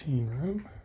Team room.